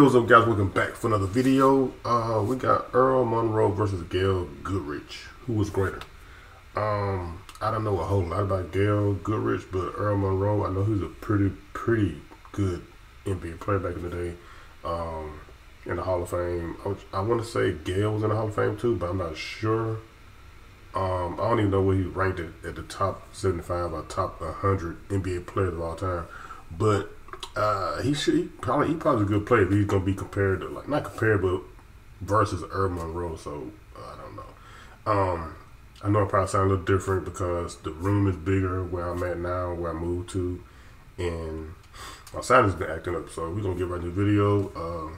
Yo, what's up, guys? Welcome back for another video. Uh, we got Earl Monroe versus Gail Goodrich. Who was greater? Um, I don't know a whole lot about Gail Goodrich, but Earl Monroe, I know he's a pretty, pretty good NBA player back in the day. Um, in the Hall of Fame. I, I want to say Gail was in the Hall of Fame too, but I'm not sure. Um, I don't even know where he ranked it at the top 75 or top 100 NBA players of all time. But uh, he should he probably he probably a good player. He's gonna be compared to like not compared, but versus Earl Monroe. So uh, I don't know. Um, I know it probably sounds a little different because the room is bigger where I'm at now, where I moved to, and my sound has been acting up. So we're gonna get right into the video. Uh,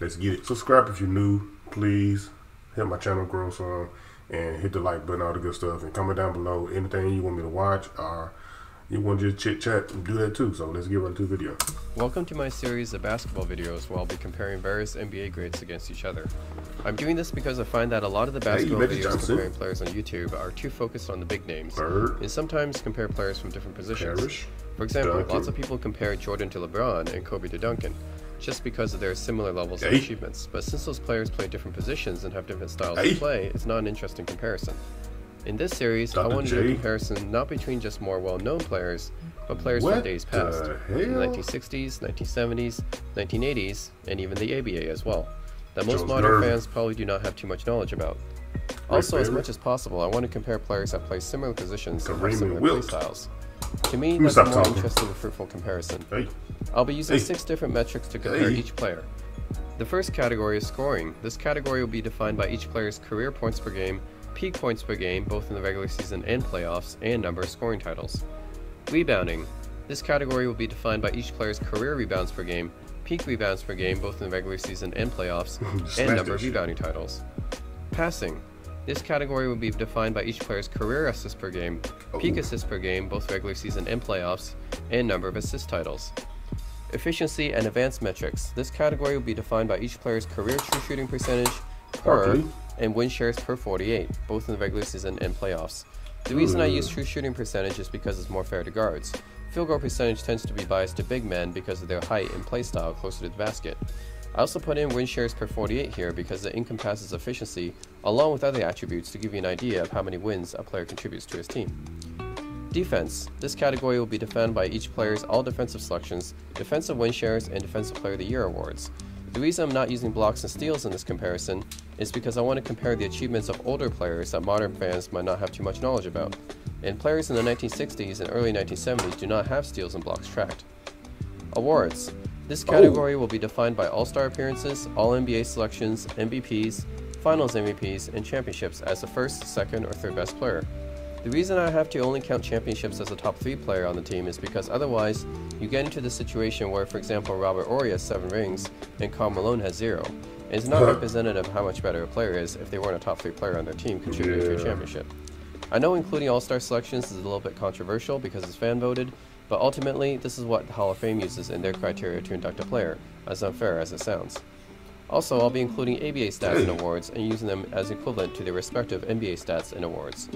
let's get it. Subscribe if you're new, please. Help my channel grow some, and hit the like button, all the good stuff, and comment down below anything you want me to watch or you want to just chit chat and do that too. So let's get right to the video. Welcome to my series of basketball videos where I'll be comparing various NBA greats against each other. I'm doing this because I find that a lot of the basketball hey, videos comparing players on YouTube are too focused on the big names Bird. and sometimes compare players from different positions. Parrish. For example, Duncan. lots of people compare Jordan to LeBron and Kobe to Duncan just because of their similar levels of achievements. But since those players play different positions and have different styles Hey. of play, it's not an interesting comparison. In this series, I Dr. want to do a comparison not between just more well-known players, but players What from days the past, from the 1960s, 1970s, 1980s, and even the ABA as well, that most Joe's modern nervous. fans probably do not have too much knowledge about. Also, as much as possible, I want to compare players that play similar positions and have similar and play styles. To me, me that's a more talking. interesting and fruitful comparison. Hey, I'll be using Hey. six different metrics to compare Hey. each player. The first category is scoring. This category will be defined by each player's career points per game, peak points per game, both in the regular season and playoffs, and number of scoring titles. Rebounding. This category will be defined by each player's career rebounds per game, peak rebounds per game, both in the regular season and playoffs, and number of rebounding titles. Passing. This category will be defined by each player's career assists per game, peak Oh. assists per game, both regular season and playoffs, and number of assist titles. Efficiency and advanced metrics. This category will be defined by each player's career true shooting percentage per. And win shares per 48, both in the regular season and playoffs. The reason I use true shooting percentage is because it's more fair to guards. Field goal percentage tends to be biased to big men because of their height and play style closer to the basket. I also put in win shares per 48 here because it encompasses efficiency along with other attributes to give you an idea of how many wins a player contributes to his team. Defense. This category will be defined by each player's all defensive selections, defensive win shares, and defensive player of the year awards. The reason I'm not using blocks and steals in this comparison is because I want to compare the achievements of older players that modern fans might not have too much knowledge about, and players in the 1960s and early 1970s do not have steals and blocks tracked. Awards. This oh. category oh. will be defined by All-Star appearances, All-NBA selections, MVPs, Finals MVPs, and championships as the first, second, or third best player. The reason I have to only count championships as a top 3 player on the team is because otherwise, you get into the situation where, for example, Robert Horry has 7 rings and Karl Malone has 0, it's not representative of how much better a player is if they weren't a top three player on their team contributing to a championship. I know including All Star selections is a little bit controversial because it's fan voted, but ultimately, this is what the Hall of Fame uses in their criteria to induct a player, as unfair as it sounds. Also, I'll be including ABA stats and awards and using them as equivalent to their respective NBA stats and awards.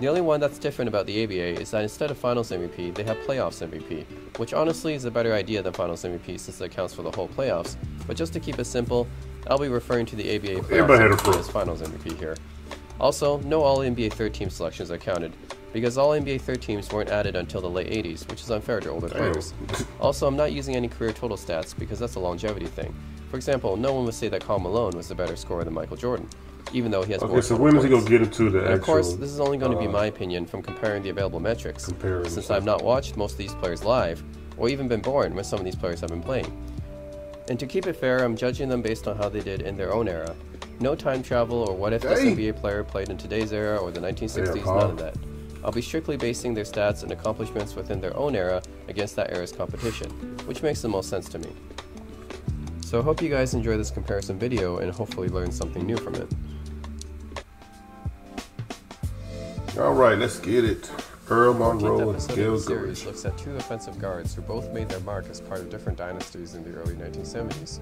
The only one that's different about the ABA is that instead of Finals MVP, they have Playoffs MVP, which honestly is a better idea than Finals MVP since it accounts for the whole playoffs. But just to keep it simple, I'll be referring to the ABA Playoffs Everybody had a MVP pro. as Finals MVP here. Also, no All NBA third team selections are counted, because All NBA third teams weren't added until the late 80s, which is unfair to older players. Also, I'm not using any career total stats because that's a longevity thing. For example, no one would say that Karl Malone was a better scorer than Michael Jordan, even though he has more Okay, so when is he gonna get into the And actual? of course, this is only going to be uh, my opinion from comparing the available metrics, since. I've not watched most of these players live, or even been born when some of these players have been playing. And to keep it fair, I'm judging them based on how they did in their own era. No time travel or what if this Hey! NBA player played in today's era or the 1960s, none of that. I'll be strictly basing their stats and accomplishments within their own era against that era's competition, which makes the most sense to me. So I hope you guys enjoy this comparison video and hopefully learn something new from it. All right, let's get it. Earl Monroe 14th and Gail series looks at two offensive guards who both made their mark as part of different dynasties in the early 1970s.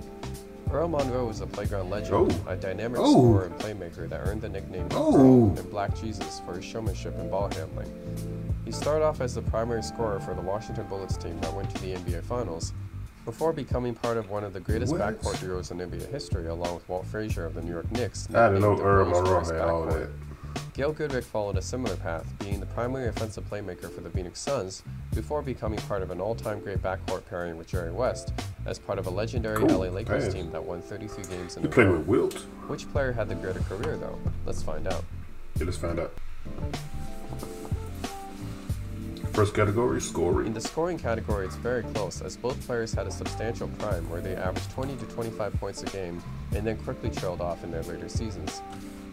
Earl Monroe was a playground legend, Oh. a dynamic Oh. scorer and playmaker that earned the nickname Oh. And Black Jesus for his showmanship and ball handling. He started off as the primary scorer for the Washington Bullets team that went to the NBA Finals, Before becoming part of one of the greatest What? backcourt duos in NBA history, along with Walt Frazier of the New York Knicks, I didn't know Earl Monroe had all that. Gail Goodrich followed a similar path, being the primary offensive playmaker for the Phoenix Suns before becoming part of an all-time great backcourt pairing with Jerry West as part of a legendary Cool, LA Lakers team that won 33 games in He a row. with Wilt. Which player had the greater career, though? Let's find out. Yeah, let's find out. First category, scoring. In the scoring category, it's very close, as both players had a substantial prime where they averaged 20 to 25 points a game and then quickly trailed off in their later seasons.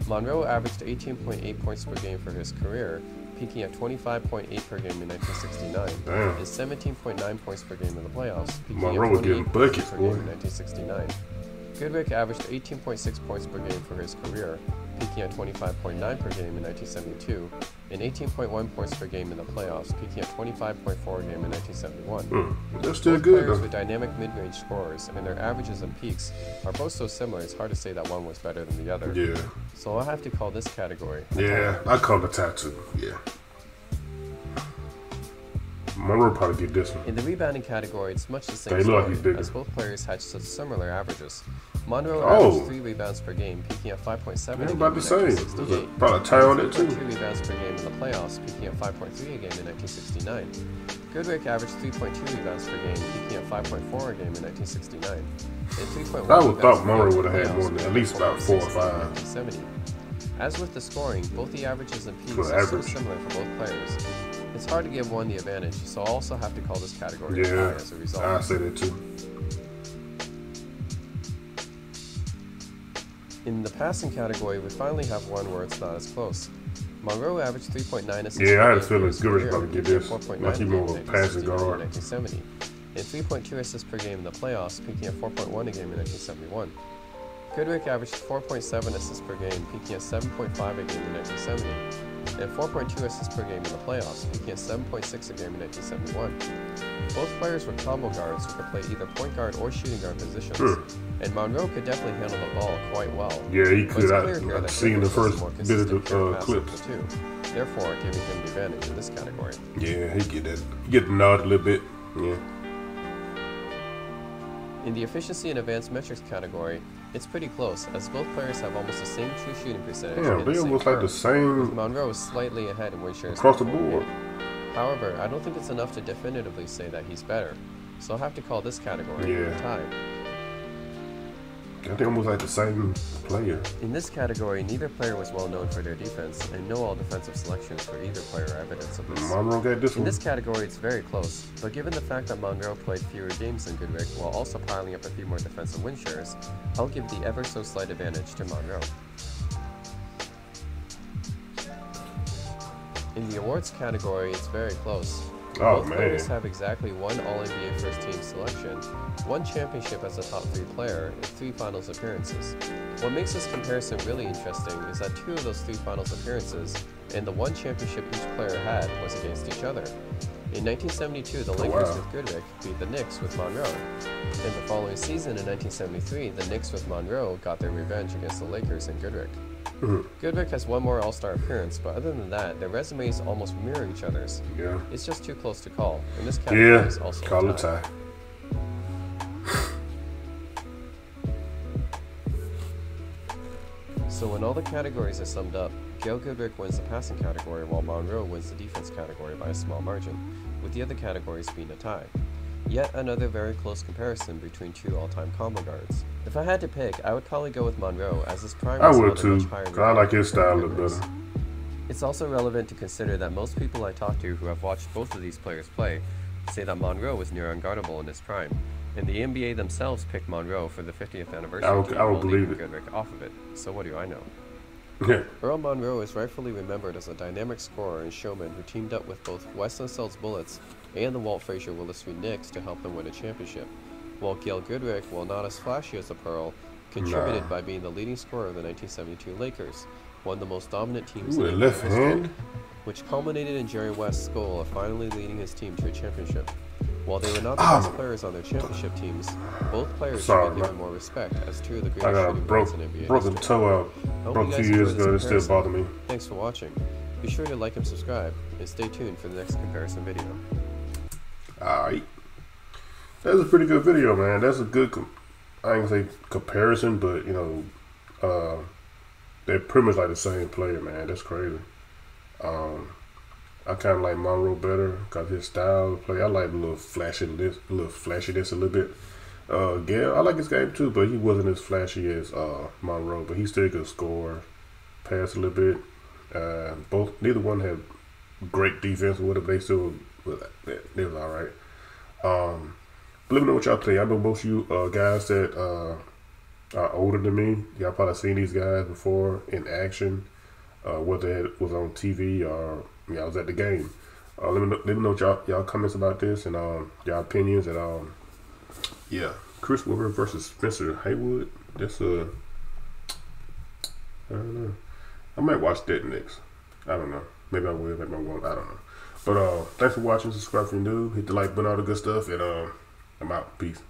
Monroe averaged 18.8 points per game for his career, peaking at 25.8 per game in 1969, Damn. and 17.9 points per game in the playoffs, peaking Monroe at was getting 28 points buckets, per boy. game in 1969. Goodrich averaged 18.6 points per game for his career, peaking at 25.9 per game in 1972, and 18.1 points per game in the playoffs, peaking at 25.4 a game in 1971. Hmm. They're still Both good players though. with dynamic mid-range scorers, and their averages and peaks are both so similar. It's hard to say that one was better than the other. Yeah. So I'll have to call this category. Yeah. I call the tattoo. Yeah. Monroe probably get this one. In the rebounding category, it's much the same like story, bigger. as both players had such similar averages. Monroe Oh. averaged three rebounds per game, peaking at 5.7 a game about in the same. 1968. probably a tie on it Two too. rebounds per game in the playoffs, peaking at 5.3 a game in 1969. Goodrich averaged 3.2 rebounds per game, peaking at 5.4 a game in 1969. And 3.1 I would thought Monroe would have had more than- at least about four or five. As with the scoring, both the averages and peaks are so similar for both players. It's hard to give one the advantage, so I'll also have to call this category a tie as a result. I say that too. In the passing category, we finally have one where it's not as close. Monroe averaged 3.9 assists. Yeah, I had a feeling Goodrich career, probably get this. 4.9 Like he a game more of a passing 1969 guard. and 1970, and 3.2 assists per game in the playoffs, peaking at 4.1 a game in 1971. Goodrich averaged 4.7 assists per game, peaking at 7.5 a game in 1970, and 4.2 assists per game in the playoffs, peaking at 7.6 a game in 1971. Both players were combo guards who could play either point guard or shooting guard positions, Hmm. and Monroe could definitely handle the ball quite well. Yeah, he could. I, I've seen the first bit of the uh, clips. the therefore giving him the advantage in this category. Yeah, he get that. He get the nod a little bit. Yeah. In the efficiency and advanced metrics category, it's pretty close, as both players have almost the same true shooting percentage. Damn, they almost like the same Monroe is slightly ahead in win shares across the board. However, I don't think it's enough to definitively say that he's better, so I'll have to call this category Yeah. a tie. I think almost like the same player. In this category, neither player was well known for their defense, and no all defensive selections for either player are evidence of this. Monroe got this In one. this category, it's very close, but given the fact that Monroe played fewer games than Goodrich while also piling up a few more defensive win shares, I'll give the ever so slight advantage to Monroe. In the awards category, it's very close. Oh Both players have exactly one All NBA First Team selection, one championship as a top three player, and three finals appearances. What makes this comparison really interesting is that two of those three finals appearances and the one championship each player had was against each other. In 1972, the Lakers wow. with Goodrich beat the Knicks with Monroe. In the following season, in 1973, the Knicks with Monroe got their revenge against the Lakers and Goodrich. Mhm. Goodrich has one more All Star appearance, but other than that, their resumes almost mirror each other's. Yeah. It's just too close to call, and this category Yeah. is also Call a tie. tie. So when all the categories are summed up, Gail Goodrich wins the passing category while Monroe wins the defense category by a small margin, with the other categories being a tie. Yet another very close comparison between two all-time combo guards. If I had to pick, I would probably go with Monroe as his prime I would held at much too. I like his style a little better. It's also relevant to consider that most people I talk to who have watched both of these players play say that Monroe was near unguardable in his prime, and the NBA themselves picked Monroe for the 50th anniversary I would- I would believe it. Goodrich off of it. So what do I know? Yeah. Earl Monroe is rightfully remembered as a dynamic scorer and showman who teamed up with both Wes Unseld's Bullets and the Walt Frazier Willis Street Knicks to help them win a championship, while Gail Goodrich, while not as flashy as the Pearl, contributed Nah. by being the leading scorer of the 1972 Lakers, one of the most dominant teams Ooh, in left history, which culminated in Jerry West's goal of finally leading his team to a championship. While they were not the Ah, best players on their championship teams, both players Sorry, should be given more respect as two of the greatest shooting broke, guards in NBA broken history. toe out. Broke two years ago. It still comparison. bother me. Thanks for watching. Be sure to like and subscribe, and stay tuned for the next comparison video. Alright. That's a pretty good video, man. That's a good. I ain't gonna say comparison, but you know, uh, they're pretty much like the same player, man. That's crazy. Um, I kind of like Monroe better because his style of play. I like a little flashy, little flashiness a little bit. Uh, Gail, I like his game too, but he wasn't as flashy as uh, Monroe. But he still could score, pass a little bit. Uh, both, neither one had great defense or whatever. They still, they was all right. Um, but let me know what y'all think. I know most of you uh, guys that uh, are older than me. Y'all probably seen these guys before in action, uh, whether it was on TV or y'all was at the game. Uh, let me know, let me know y'all y'all comments about this and um, y'all opinions and um, yeah, Chris Webber versus Spencer Haywood. That's a I don't know. I might watch that next. I don't know. Maybe I will. Maybe I won't. I don't know. But uh, thanks for watching. Subscribe if you're new. Hit the like button, all the good stuff, and um, I'm out. Peace.